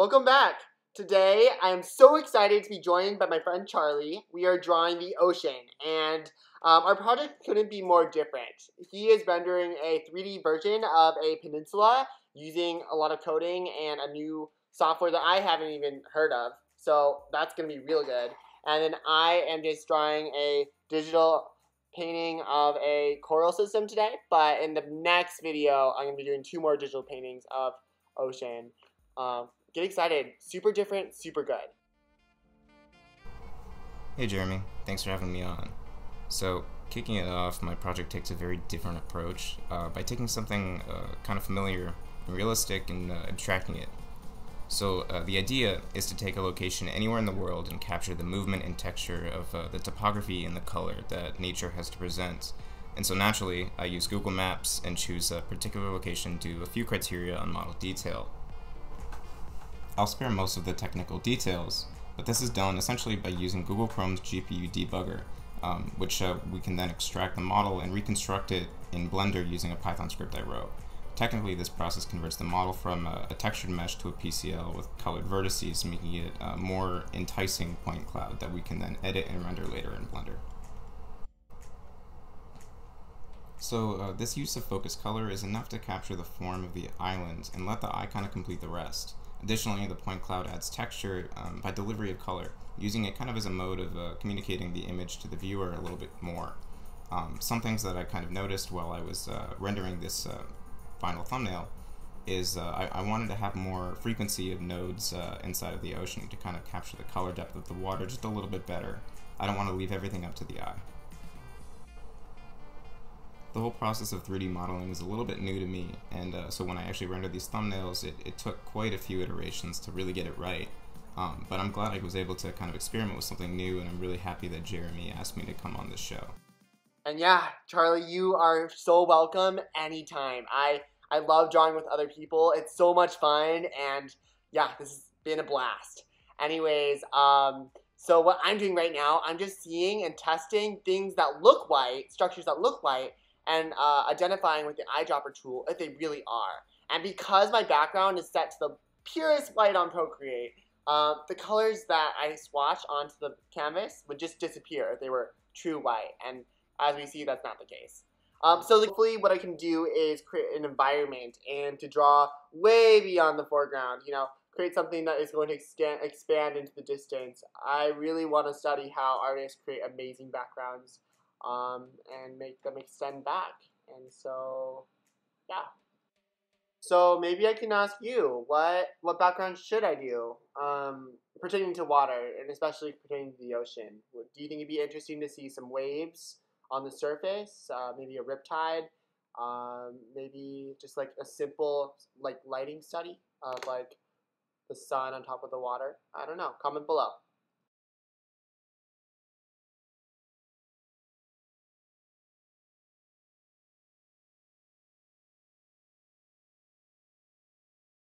Welcome back. Today, I am so excited to be joined by my friend Charlie. We are drawing the ocean, and um, our project couldn't be more different. He is rendering a 3D version of a peninsula using a lot of coding and a new software that I haven't even heard of. So that's going to be real good. And then I am just drawing a digital painting of a coral system today. But in the next video, I'm going to be doing two more digital paintings of ocean. Um, get excited. Super different, super good. Hey Jeremy, thanks for having me on. So, kicking it off, my project takes a very different approach uh, by taking something uh, kind of familiar and realistic and uh, abstracting it so uh, the idea is to take a location anywhere in the world and capture the movement and texture of uh, the topography and the color that nature has to present. And so naturally, I use Google Maps and choose a particular location due to a few criteria on model detail. I'll spare most of the technical details, but this is done essentially by using Google Chrome's GPU debugger, um, which uh, we can then extract the model and reconstruct it in Blender using a Python script I wrote. Technically, this process converts the model from a, a, textured mesh to a PCL with colored vertices, making it a more enticing point cloud that we can then edit and render later in Blender. So uh, this use of focus color is enough to capture the form of the island and let the of complete the rest. Additionally, the point cloud adds texture um, by delivery of color, using it kind of as a mode of uh, communicating the image to the viewer a little bit more. Um, some things that I kind of noticed while I was uh, rendering this uh, final thumbnail is uh, I, I, wanted to have more frequency of nodes uh, inside of the ocean to kind of capture the color depth of the water just a little bit better. I don't want to leave everything up to the eye. The whole process of 3D modeling is a little bit new to me, and uh, so when I actually rendered these thumbnails, it, it, took quite a few iterations to really get it right. Um, but I'm glad I was able to kind of experiment with something new, and I'm really happy that Jeremy asked me to come on this show. And yeah, Charlie, you are so welcome anytime. I I love drawing with other people. It's so much fun, and yeah, this has been a blast. Anyways, um, so what I'm doing right now, I'm just seeing and testing things that look white, structures that look white, and uh, identifying with the eyedropper tool if they really are. And because my background is set to the purest white on Procreate, uh, the colors that I swatch onto the canvas would just disappear if they were true white. And as we see, that's not the case. Um, so hopefully what I can do is create an environment and to draw way beyond the foreground, you know, create something that is going to extend, expand into the distance. I really want to study how artists create amazing backgrounds um, and make them extend back. And so, yeah. So maybe I can ask you, what what background should I do um, pertaining to water, and especially pertaining to the ocean? Do you think it'd be interesting to see some waves? on the surface, uh, maybe a riptide, um, maybe just like a simple like lighting study of like the sun on top of the water. I don't know. Comment below.